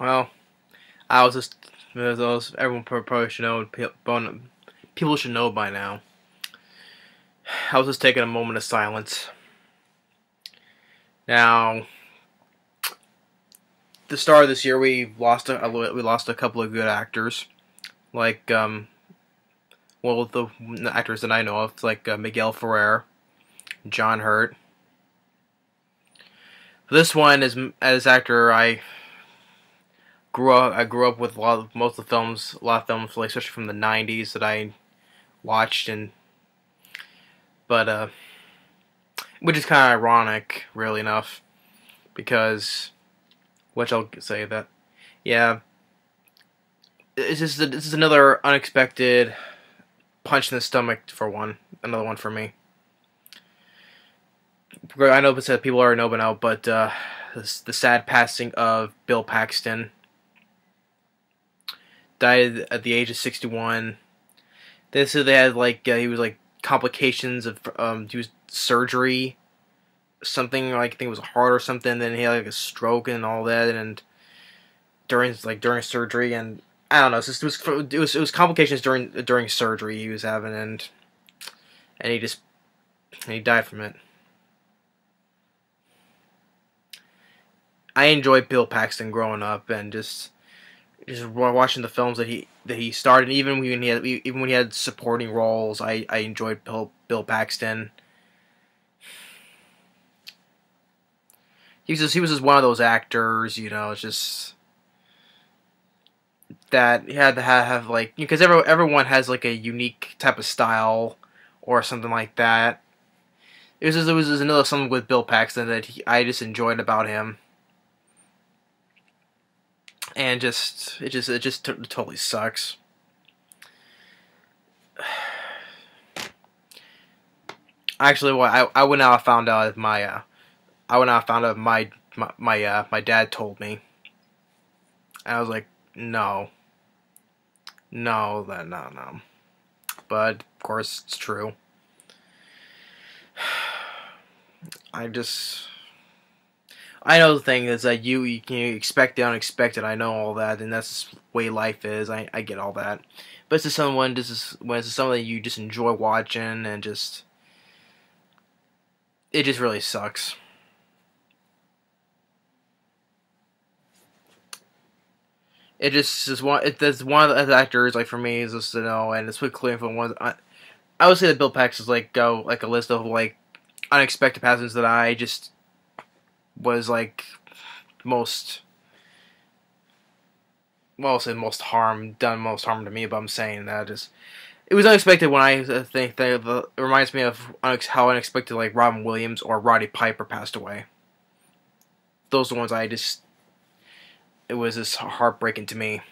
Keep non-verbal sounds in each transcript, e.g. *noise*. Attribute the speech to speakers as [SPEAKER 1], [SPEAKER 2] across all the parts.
[SPEAKER 1] well, I was just those everyone probably should know. People should know by now. I was just taking a moment of silence. Now, the start of this year, we lost a we lost a couple of good actors, like um, well the actors that I know of, like uh, Miguel Ferrer, John Hurt. This one is as actor I grew up. I grew up with a lot of most of the films, a lot of films, like especially from the '90s that I watched, and but uh, which is kind of ironic, really enough, because which I'll say that, yeah, it's just this is another unexpected punch in the stomach for one, another one for me. I know people already know by now, but uh, this, the sad passing of Bill Paxton died at the age of 61. They said they had like uh, he was like complications of um he was surgery, something like I think it was a heart or something. Then he had like a stroke and all that, and during like during surgery and I don't know. It was, it was it was it was complications during during surgery he was having and and he just and he died from it. I enjoyed Bill Paxton growing up and just just watching the films that he that he started. Even when he had even when he had supporting roles, I I enjoyed Bill Bill Paxton. He was just, he was just one of those actors, you know. It's just that he had to have, have like because every, everyone has like a unique type of style or something like that. It was just, it was just another something with Bill Paxton that he, I just enjoyed about him and just it just it just totally sucks. *sighs* Actually, what I I went out found out my uh, I went out found out my my my uh, my dad told me. And I was like, no, no, that no no, but of course it's true. *sighs* I just I know the thing is that you you can expect the unexpected. I know all that, and that's the way life is. I, I get all that, but it's just someone this is when it's something you just enjoy watching and just it just really sucks. It just is one. It, that's one of the actors like for me is just to know, and it's quickly from one. I, I would say that Bill Pax is like go like a list of like unexpected passages that I just was like most well, I'll say most harm done most harm to me, but I'm saying that just it was unexpected when I uh, think that it reminds me of how unexpected like Robin Williams or Roddy Piper passed away. Those are the ones I just it was just heartbreaking to me.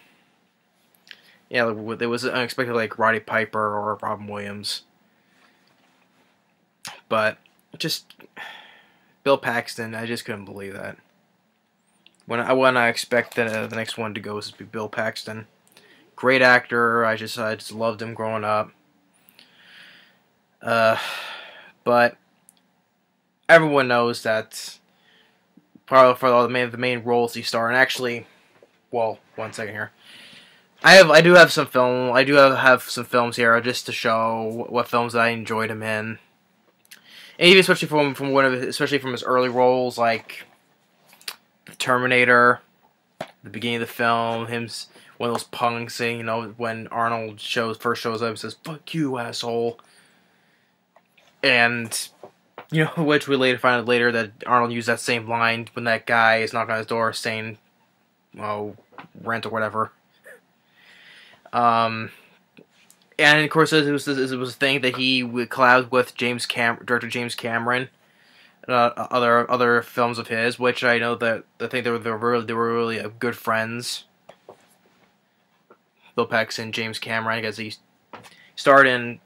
[SPEAKER 1] Yeah, it was unexpected like Roddy Piper or Robin Williams, but just Bill Paxton, I just couldn't believe that. When I when I expect that uh, the next one to go is be Bill Paxton, great actor. I just I just loved him growing up. Uh, but everyone knows that probably for all the main the main roles he starred. And actually, well, one second here. I have I do have some film I do have, have some films here just to show what films I enjoyed him in and even especially from from one of his, especially from his early roles like the Terminator, the beginning of the film, him one of those punks saying, you know, when Arnold shows first shows up, says "fuck you, asshole," and you know, *laughs* which we later find out later that Arnold used that same line when that guy is knocking on his door saying, "Oh, rent or whatever." Um, and of course, it was it was a thing that he would collab with James Cam director James Cameron, uh, other other films of his, which I know that I think they were they were really, they were really uh, good friends. Bill Pex and James Cameron, because he starred in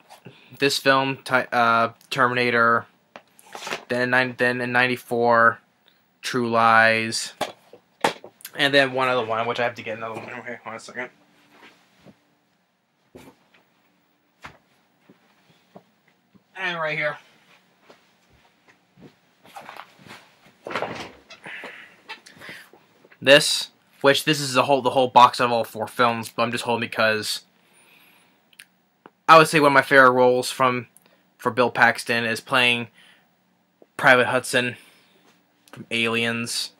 [SPEAKER 1] this film, uh, Terminator, then then in '94, True Lies, and then one other one, which I have to get another one. Okay, hold on a second. And right here. This which this is the whole the whole box of all four films, but I'm just holding because I would say one of my favorite roles from for Bill Paxton is playing Private Hudson from Aliens.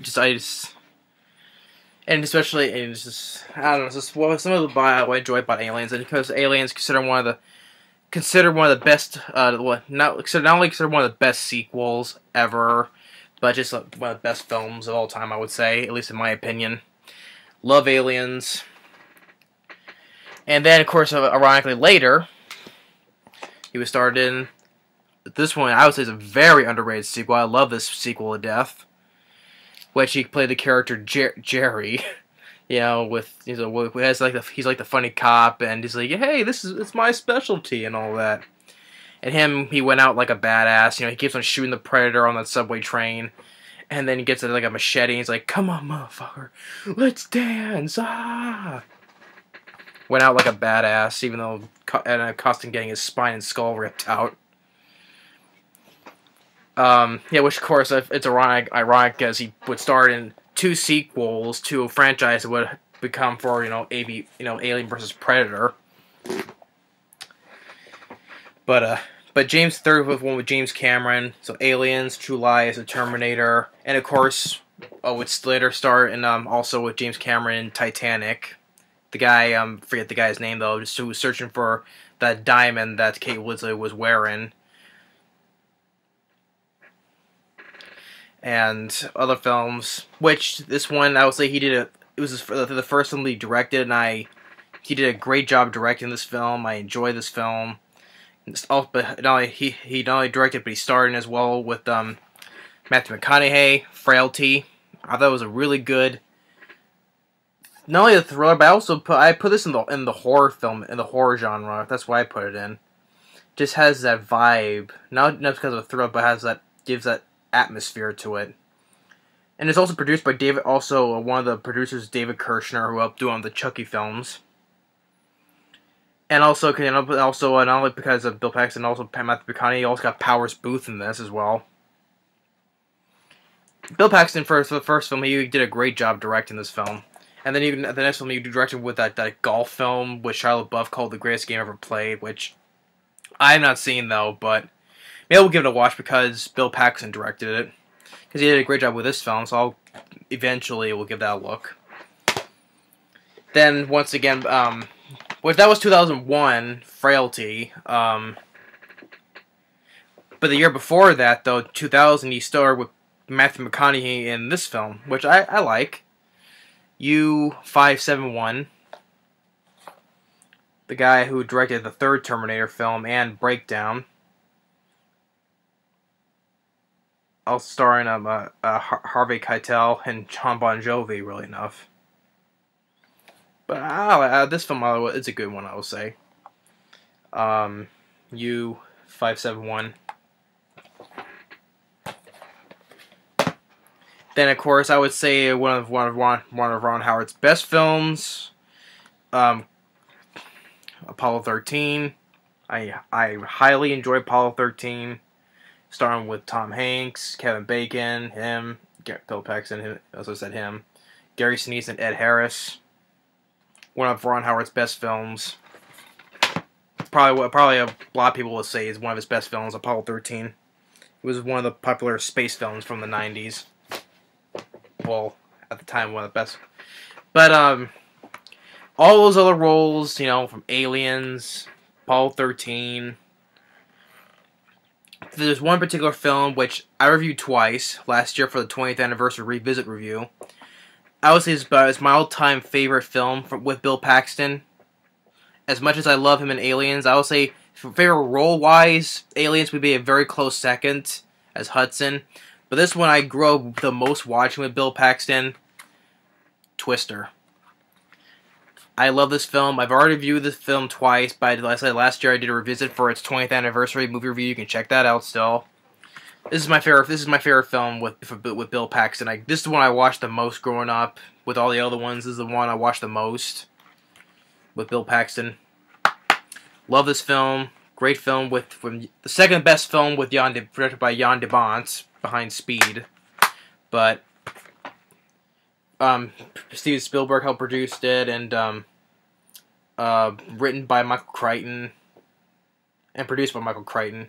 [SPEAKER 1] Just I just and especially and it's just I don't know, just some of the I enjoy about Aliens, and because Aliens consider one of the considered one of the best, uh, not considered not only considered one of the best sequels ever, but just uh, one of the best films of all time, I would say, at least in my opinion. Love Aliens, and then of course, uh, ironically later, he was starred in this one. I would say is a very underrated sequel. I love this sequel to death which he played the character Jer Jerry. *laughs* You know, with he's a has like the he's like the funny cop, and he's like, hey, this is it's my specialty and all that. And him, he went out like a badass. You know, he keeps on shooting the predator on that subway train, and then he gets like a machete. and He's like, come on, motherfucker, let's dance, ah. Went out like a badass, even though and uh, cost him getting his spine and skull ripped out. Um, yeah, which of course it's ironic, ironic as he would start in two sequels to a franchise that would become for you know AB, you know Alien versus Predator. But uh, but James third with one with James Cameron, so Aliens, True Lies, The Terminator, and of course, uh, would later start and um also with James Cameron Titanic. The guy um forget the guy's name though, just who was searching for that diamond that Kate Winslet was wearing and other films. Which this one, I would say he did a. It was the first film he directed, and I he did a great job directing this film. I enjoy this film. Also, but not only he he not only directed, but he starred in as well with um, Matthew McConaughey, Frailty. I thought it was a really good. Not only a thriller, but I also put I put this in the in the horror film in the horror genre. That's why I put it in. Just has that vibe, not not because of a thriller, but has that gives that atmosphere to it. And it's also produced by David, also one of the producers, David Kirschner, who helped do on the Chucky films. And also, also uh, not only because of Bill Paxton, also Matthew McConaughey, also got Powers Boothe in this as well. Bill Paxton, for, for the first film, he did a great job directing this film. And then even the next film, he directed with that, that golf film with Shia LaBeouf called The Greatest Game Ever Played, which I have not seen though, but Maybe we'll give it a watch because Bill Paxton directed it. Because he did a great job with this film, so I'll eventually we'll give that a look. Then, once again, um, that was 2001, Frailty. Um, but the year before that, though, 2000, he starred with Matthew McConaughey in this film, which I, I like. U571. The guy who directed the third Terminator film and Breakdown. Also starring um, uh, uh, Harvey Keitel and Jon Bon Jovi, really enough. But uh, this film uh, it's a good one, I will say. Um, U five seven one. Then of course I would say one of one of Ron, one of Ron Howard's best films, um, Apollo thirteen. I I highly enjoy Apollo thirteen starring with Tom Hanks, Kevin Bacon, him, Bill Paxton, as also said him, Gary Sinise and Ed Harris. One of Ron Howard's best films. Probably, probably a lot of people will say is one of his best films, Apollo 13. It was one of the popular space films from the 90s. Well, at the time, one of the best. But, um, all those other roles, you know, from Aliens, Apollo 13, there's one particular film which I reviewed twice last year for the 20th anniversary revisit review. I would say it's, it's my all-time favorite film with Bill Paxton. As much as I love him in Aliens, I would say favorite role-wise, Aliens would be a very close second as Hudson. But this one I grew up the most watching with Bill Paxton, Twister. I love this film. I've already reviewed this film twice, but I said last year I did a revisit for its 20th anniversary movie review. You can check that out still. This is my favorite. This is my favorite film with with Bill Paxton. I, this is the one I watched the most growing up. With all the other ones, this is the one I watched the most with Bill Paxton. Love this film. Great film with from the second best film with Jan de, directed by Jan de behind Speed. But Um, Steven Spielberg helped produce it, and um, uh, written by Michael Crichton, and produced by Michael Crichton.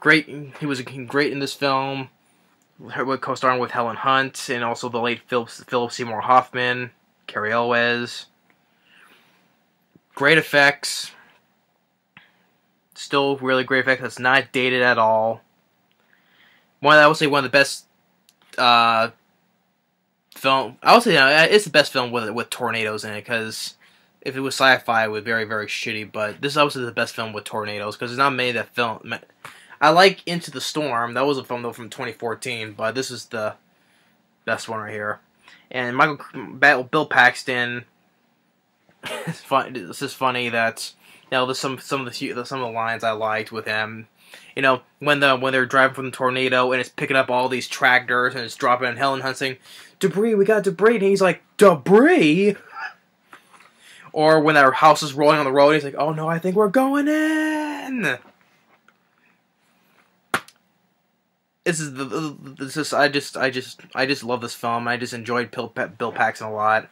[SPEAKER 1] Great, he was great in this film. Co-starring with Helen Hunt and also the late Philip, Philip Seymour Hoffman, Cary Elwes. Great effects. Still really great effects. That's not dated at all. One, I would say one of the best uh, film. I would say you know, it's the best film with with tornadoes in it because if it was sci-fi, it would be very very shitty. But this is obviously the best film with tornadoes because there's not many that film. I like Into the Storm. That was a film though from 2014, but this is the best one right here. And Michael Bill Paxton. *laughs* it's fun. It's just funny that you know there's some some of the some of the lines I liked with him. You know when the when they're driving from the tornado and it's picking up all these tractors and it's dropping and Helen Hunt saying debris. We got debris, and he's like debris. Or when our house is rolling on the road, he's like, "Oh no, I think we're going in." this is the this is I just I just I just love this film. I just enjoyed Bill, Bill Paxton a lot.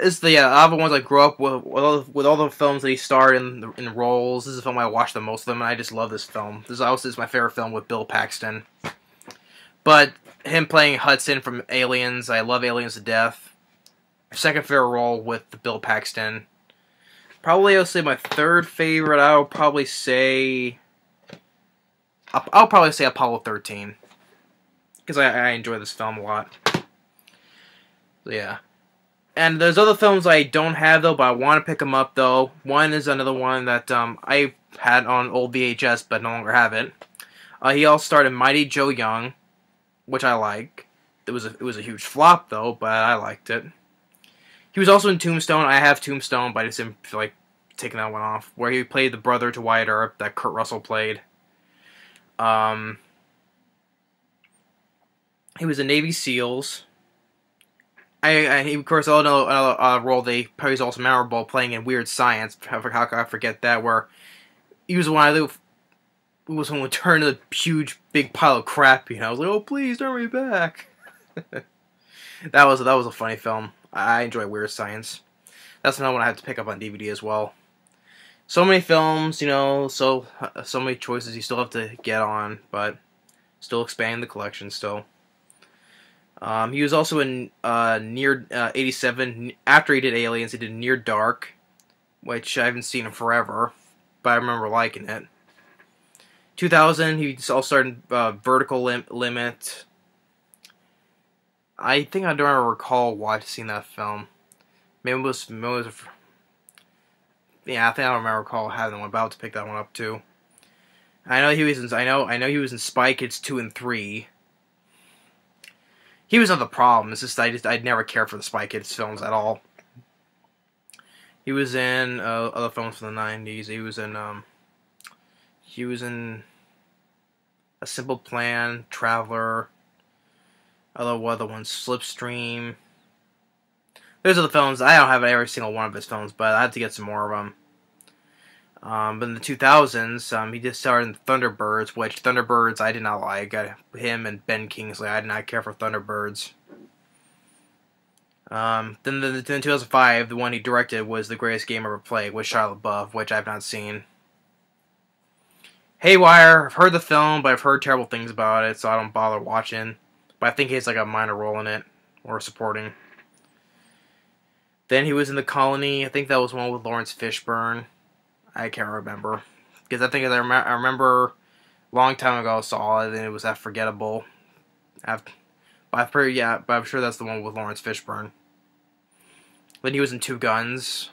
[SPEAKER 1] It's the uh, yeah, all the ones I grew up with with all, the, with all the films that he starred in in roles. This is the film I watched the most of them, and I just love this film. This also is my favorite film with Bill Paxton. But him playing Hudson from Aliens, I love Aliens to death. Second favorite role with Bill Paxton. Probably I'll say my third favorite. I'll probably say I'll, probably say Apollo 13 because I, I enjoy this film a lot. So, yeah. And there's other films I don't have though, but I want to pick them up though. One is another one that um, I had on old VHS, but no longer have it. Uh, he also starred in Mighty Joe Young, which I like. It was a, it was a huge flop though, but I liked it. He was also in Tombstone. I have Tombstone, but I just didn't feel like taking that one off. Where he played the brother to Wyatt Earp that Kurt Russell played. Um, he was in Navy SEALs. He, of course, another, another uh, role they plays also memorable playing in Weird Science. How, could I forget that? Where he was one of the was when we turned to the huge big pile of crap. You know, I was like, "Oh, please, turn me back." *laughs* that was that was a funny film. I enjoy Weird Science. That's another one I have to pick up on DVD as well so many films, you know, so so many choices you still have to get on, but still expanding the collection still. Um, he was also in uh, Near uh, 87. After he did Aliens, he did Near Dark, which I haven't seen in forever, but I remember liking it. 2000, he also started uh, Vertical Lim Limit. I think I don't recall watching that film. Maybe it was, maybe it was yeah, I think I remember recall having one about to pick that one up too. I know he was in. I know. I know he was in Spy Kids two and three. He was not the problem. It's just I just I'd never cared for the Spy Kids films at all. He was in uh, other films from the '90s. He was in. Um, he was in. A Simple Plan, Traveler. Other other ones, Slipstream. Those are the films. I don't have every single one of his films, but I had to get some more of them. Um, but in the 2000s, um, he just starred in Thunderbirds, which Thunderbirds I did not like. I, him and Ben Kingsley, I did not care for Thunderbirds. Um, then, the, then 2005, the one he directed was The Greatest Game Ever Played with Shia LaBeouf, which I've not seen. Haywire, I've heard the film, but I've heard terrible things about it, so I don't bother watching. But I think he has like a minor role in it, or supporting. Then he was in the Colony. I think that was one with Laurence Fishburne. I can't remember because I think I, rem- I remember a long time ago I saw it and it was that forgettable. I've, I've pretty yeah, but I'm sure that's the one with Laurence Fishburne. Then he was in Two Guns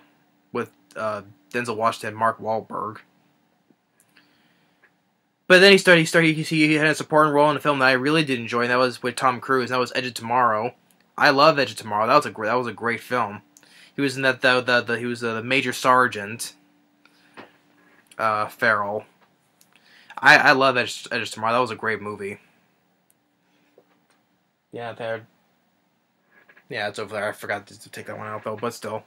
[SPEAKER 1] with uh, Denzel Washington, Mark Wahlberg. But then he started. He started. He had a supporting role in a film that I really did enjoy, and that was with Tom Cruise. And that was Edge of Tomorrow. I love Edge of Tomorrow. That was a great. That was a great film. He was in that the the, the he was the major sergeant. Uh, Farell. I I love Edge, Edge Tomorrow. That was a great movie. Yeah, there. Yeah, it's over there. I forgot to, take that one out though, but still.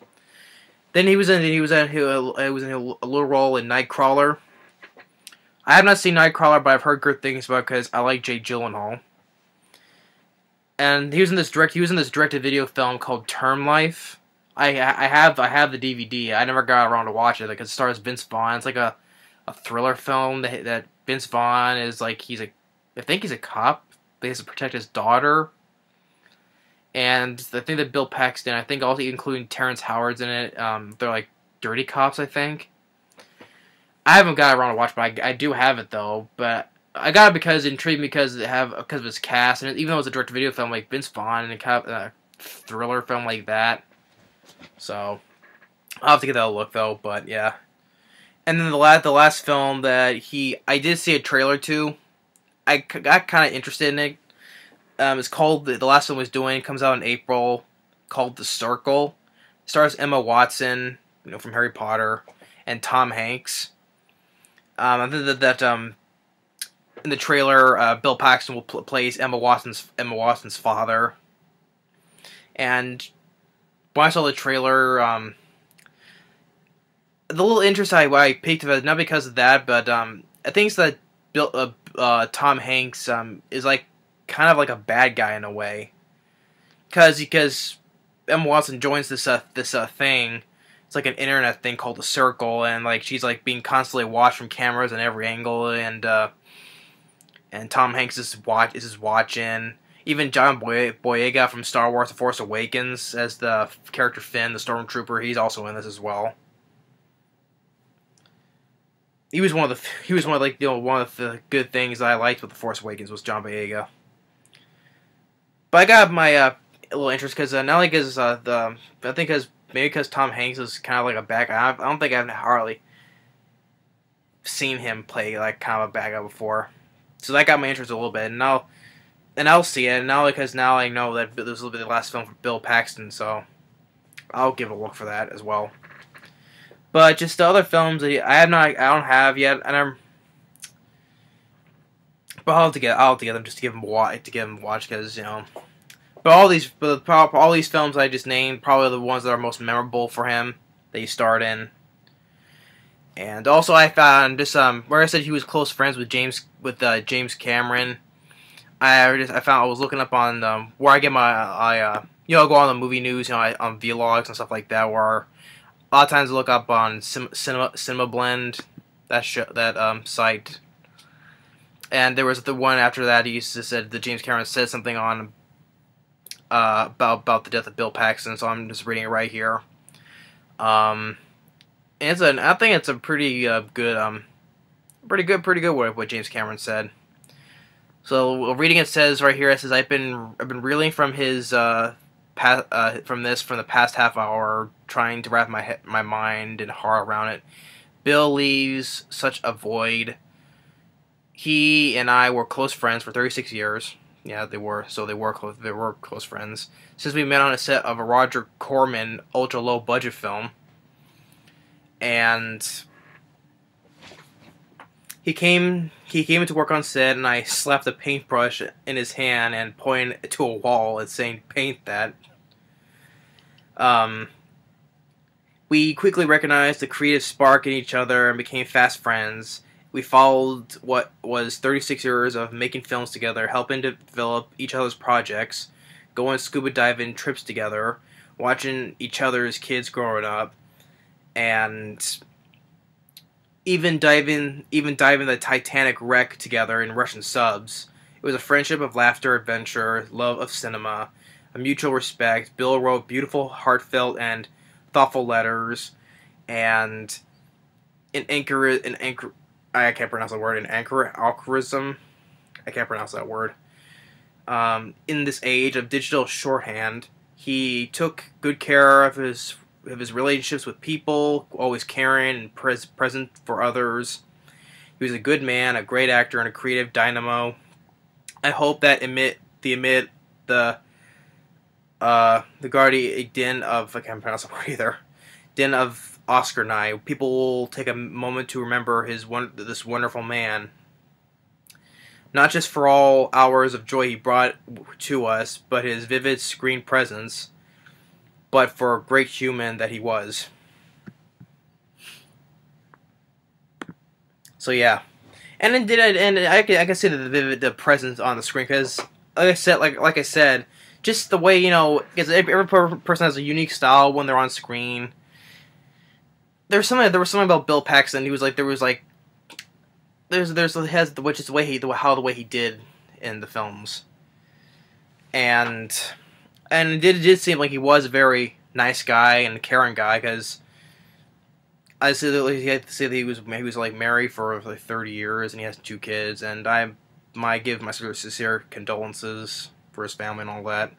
[SPEAKER 1] Then he was in he was in he, was in a, little role in Nightcrawler. I have not seen Nightcrawler, but I've heard good things about because I like Jake Gyllenhaal. and he was in this direct he was in this directed video film called Term Life. I I have I have the DVD. I never got around to watch it because it stars Vince Vaughn. It's like a a thriller film that that Vince Vaughn is like he's a I think he's a cop. But he has to protect his daughter. And the thing that Bill Paxton, I think also including Terrence Howard's in it. Um, they're like dirty cops, I think. I haven't got around to watch, but I, I do have it though. But I got it because it intrigued me because it have because of its cast, and even though it's a direct video film like Vince Vaughn and a of, uh, thriller film like that, so I'll have to give that a look though. But yeah, and then the last the last film that he I did see a trailer to, I got kind of interested in it. Um, it's called the, last one was doing comes out in April, called The Circle. It stars Emma Watson, you know from Harry Potter, and Tom Hanks. Um, I think that, that um in the trailer, uh, Bill Paxton will pl- plays Emma Watson's Emma Watson's father. And when I saw the trailer, um, the little interest I, I picked it not because of that, but um, I think that Bill uh, uh, Tom Hanks um, is like kind of like a bad guy in a way, because because Emma Watson joins this uh, this uh, thing. It's like an internet thing called the Circle, and like she's like being constantly watched from cameras in every angle, and uh, and Tom Hanks is watch is watching. Even John Boy- Boyega from Star Wars: The Force Awakens as the character Finn, the stormtrooper, he's also in this as well. He was one of the he was one of like you know one of the good things I liked with The Force Awakens was John Boyega. But I got my uh, little interest because uh, not only because uh, the I think because maybe because Tom Hanks is kind of like a back. I don't think I've hardly seen him play like kind of a back guy before. So that got my interest a little bit, and now, and I'll see it. And now because now I know that this will be the last film for Bill Paxton, so I'll give a look for that as well. But just the other films that I have not, I don't have yet, and I'm. But I'll have to get, I'll have to get them just to give them watch, to give them watch because you know. But all these, but all these films I just named, probably the ones that are most memorable for him that he starred in. And also, I found this um where I said he was close friends with James with uh, James Cameron. I just I found I was looking up on um, where I get my I uh, you know I go on the movie news you know I, on vlogs and stuff like that where a lot of times look up on Cinema Cinema Blend that show, that um site. And there was the one after that he used to said that James Cameron said something on uh, about about the death of Bill Paxton, so I'm just reading it right here. Um, it's an I think it's a pretty uh, good um pretty good pretty good what what James Cameron said. So reading it says right here it says I've been I've been reeling from his uh, past, uh from this from the past half hour trying to wrap my my mind and heart around it. Bill leaves such a void. He and I were close friends for 36 years. Yeah, they were. So they were close. They were close friends since we met on a set of a Roger Corman ultra low budget film and he came he came into work on set and I slapped a paintbrush in his hand and pointed to a wall and saying paint that. Um, we quickly recognized the creative spark in each other and became fast friends. We followed what was 36 years of making films together, helping to develop each other's projects, going scuba diving trips together, watching each other's kids growing up, and even diving even diving the Titanic wreck together in Russian subs. It was a friendship of laughter, adventure, love of cinema, a mutual respect. Bill wrote beautiful, heartfelt, and thoughtful letters, and an anchor an anchor I can't pronounce the word an anchor algorithm. I can't pronounce that word. Um, in this age of digital shorthand, he took good care of his of his relationships with people, always caring and pres- present for others. He was a good man, a great actor, and a creative dynamo. I hope that emit the emit the uh the Guardi din of I can't pronounce the word either. Din of Oscar night. People will take a moment to remember his one this wonderful man. Not just for all hours of joy he brought to us, but his vivid screen presence but for a great human that he was. So yeah, and it did and I can I can see the the presence on the screen because like I said, like like I said, just the way you know, because every person has a unique style when they're on screen. There's something. There was something about Bill Paxton. He was like, there was like, there's there's has which is the way he the how the way he did in the films, and and it did, it did seem like he was a very nice guy and caring guy because I see that he had to say that he was he was like married for like thirty years and he has two kids and I my give my sincere condolences for his family and all that.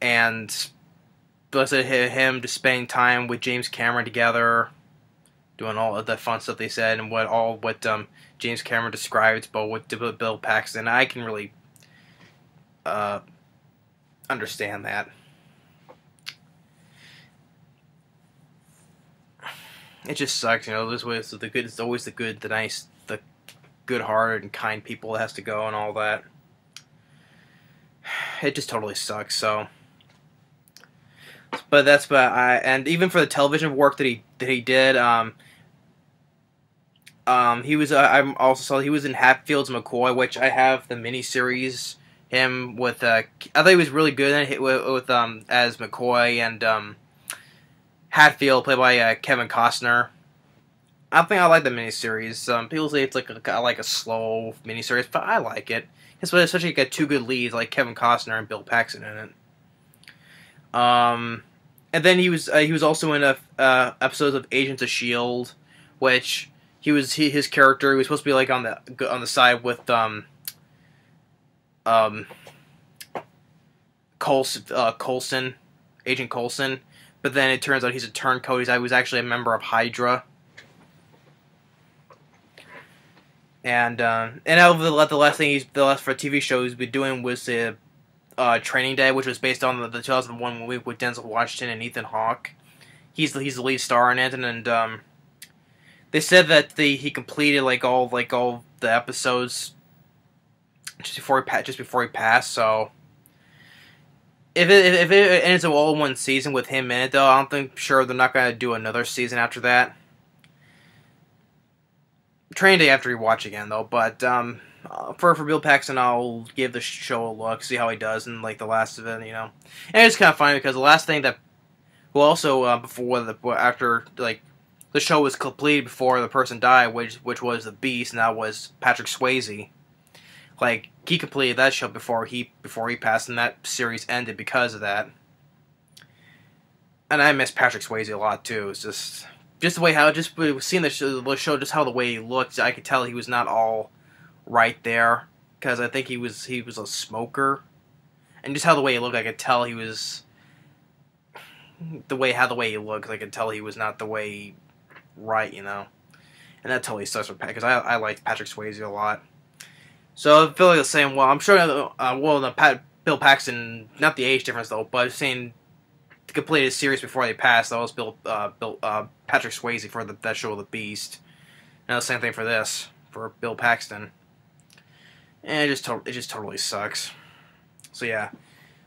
[SPEAKER 1] And blessed him to spending time with James Cameron together, doing all of the fun stuff they said and what all what um, James Cameron described about what Bill Paxton. I can really uh, understand that. It just sucks, you know. This was the good. It's always the good, the nice, the good-hearted and kind people that has to go and all that. *sighs* It just totally sucks. So, but that's but I and even for the television work that he that he did, um, um, he was uh, I'm also saw he was in Hatfields McCoy, which I have the miniseries him with uh, I thought he was really good in with, with um as McCoy and um Hatfield played by uh, Kevin Costner. I think I like the miniseries. Um, people say it's like a, like a slow miniseries, but I like it. It's especially got two good leads like Kevin Costner and Bill Paxton in it. Um, and then he was uh, he was also in a uh, episodes of Agents of Shield, which he was he, his character he was supposed to be like on the on the side with um um, uh, Agent Coulson, but then it turns out he's a turncoat. He's, I was actually a member of Hydra. And uh, and out of the, the last thing he's the last for a TV show he's been doing was the uh, Training Day, which was based on the, the 2001 movie with Denzel Washington and Ethan Hawke. He's the, he's the lead star in it, and, and um, they said that the he completed like all like all the episodes just before he just before he passed. So if it if it ends up all one season with him in it, though, I don't think sure they're not gonna do another season after that. Training Day after you watch again though, but um, uh, for for Bill Paxton, I'll give the show a look, see how he does in like the last of it, you know. And it's kind of funny because the last thing that, well, also uh, before the after like the show was completed before the person died, which which was the Beast, and that was Patrick Swayze. Like he completed that show before he before he passed, and that series ended because of that. And I miss Patrick Swayze a lot too. It's just just the way how just seeing the show, the show, just how the way he looked, I could tell he was not all right there because I think he was he was a smoker, and just how the way he looked, I could tell he was the way how the way he looked, I could tell he was not the way right, you know. And that totally sucks for Pat because I I liked Patrick Swayze a lot. So I feel like the same. Well, I'm sure. Uh, well, the Pat, Bill Paxton, not the age difference though, but saying to complete a series before they passed, that was Bill, uh, Bill, uh, Patrick Swayze for the that show, of The Beast. And the same thing for this for Bill Paxton. And it just it just totally sucks. So yeah,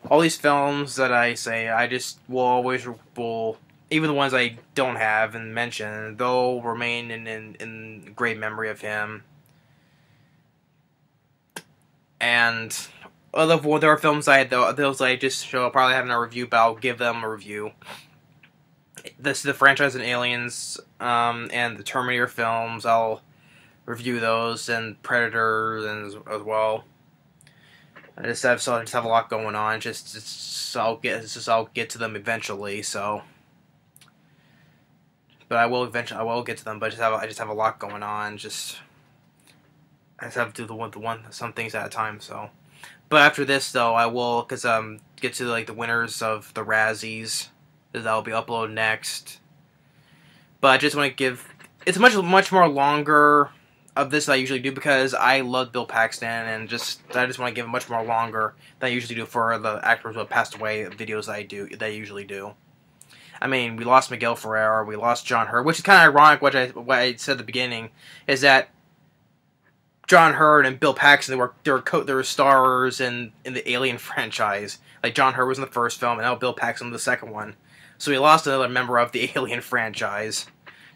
[SPEAKER 1] all these films that I say, I just will always will even the ones I don't have and mention, they'll remain in, in, in great memory of him and other well, there are films I those I just show probably have in a review, but I'll give them a review. This is the franchise and Aliens um, and the Terminator films. I'll review those and Predator and as, as well. I just have so I just have a lot going on. Just, just I'll get just I'll get to them eventually. So, but I will eventually I will get to them. But I just have I just have a lot going on. Just I just have to do the one, the one, some things at a time. So, but after this though, I will because um get to like the winners of the Razzies that'll be uploaded next. But I just want to give it's much much more longer of this I usually do because I love Bill Paxton and just I just want to give it much more longer than I usually do for the actors who have passed away videos that I do that I usually do. I mean, we lost Miguel Ferrer, we lost John Hurt, which is kind of ironic. What I what I said at the beginning is that John Hurt and Bill Paxton they were they were co- they were stars in in the Alien *laughs* franchise. Like John Hurt was in the first film, and now Bill Paxton in the second one. So we lost another member of the *laughs* Alien franchise.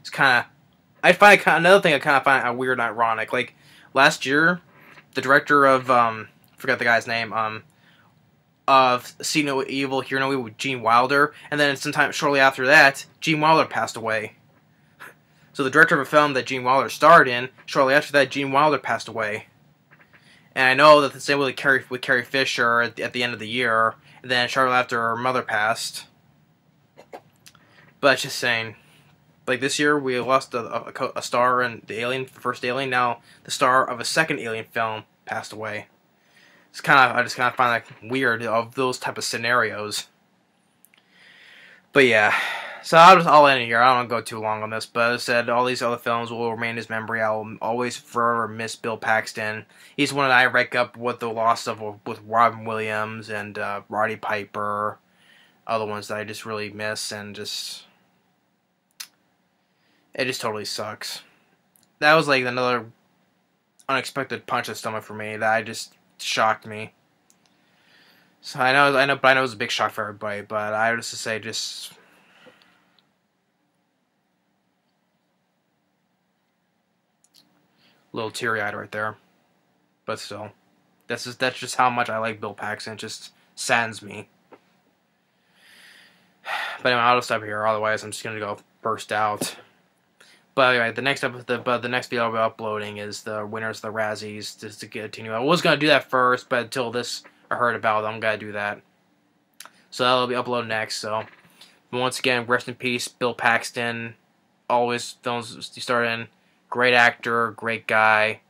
[SPEAKER 1] It's kind of I find kind of, another thing I kind of find weird and ironic. Like last year, the director of um, forget the guy's name um, of See No Evil, Hear No Evil Gene Wilder, and then sometime shortly after that, Gene Wilder passed away. So the director of a film that Gene Wilder starred in, shortly after that, Gene Wilder passed away. And I know that the same with Carrie with Carrie Fisher at the, at the end of the year, and then shortly after her mother passed. But just saying, like this year we lost a, a, a star in the Alien, the first Alien. Now the star of a second Alien film passed away. It's kind of I just kind of find that weird of those type of scenarios. But yeah, so I'll just I'll end it here. I don't go too long on this, but as I said, all these other films will remain in his memory. I will always forever miss Bill Paxton. He's one that I rank up with the loss of with Robin Williams and uh, Roddy Piper, other ones that I just really miss and just it just totally sucks. That was like another unexpected punch in the stomach for me that I just shocked me. So I know, I know, but I know it was a big shock for everybody. But I would just say, just little teary eyed right there. But still, that's just that's just how much I like Bill Paxton. It just saddens me. *sighs* But anyway, I'll just stop here. Otherwise, I'm just gonna go burst out. But anyway, the next episode, the, but the next video I'll be uploading is the winners of the Razzies, just to continue. I was gonna do that first, but until this I heard about, it, I'm gonna do that. So that'll be uploaded next. So once again, rest in peace, Bill Paxton. Always films you start in. Great actor, great guy.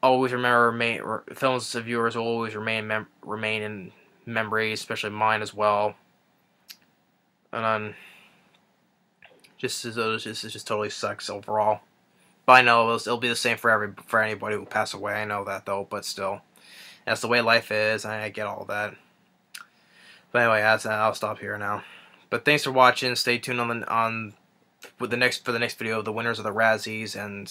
[SPEAKER 1] Always remember, remain, films of viewers will always remain mem remain in memory, especially mine as well. And then just this just, totally sucks overall. But I know it'll, it'll, be the same for every for anybody who pass away. I know that though, but still, that's the way life is. I get all that. But anyway, that's, I'll stop here now. But thanks for watching. Stay tuned on the on with the next for the next video of the winners of the Razzies and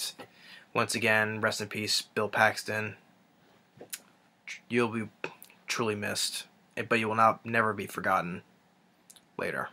[SPEAKER 1] once again, rest in peace, Bill Paxton. You'll be truly missed, but you will not never be forgotten. Later.